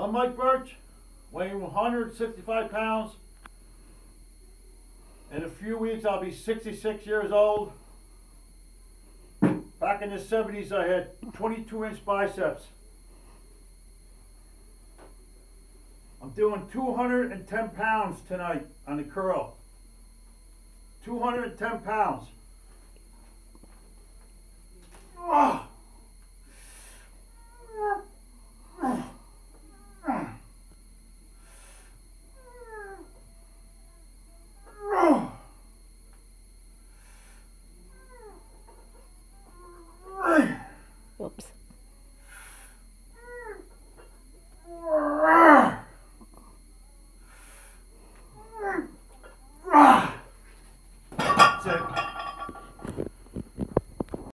I'm Mike Burch, weighing 165 pounds. In a few weeks, I'll be 66 years old. Back in the 70s, I had 22 inch biceps. I'm doing 210 pounds tonight on the curl. 210 pounds. あ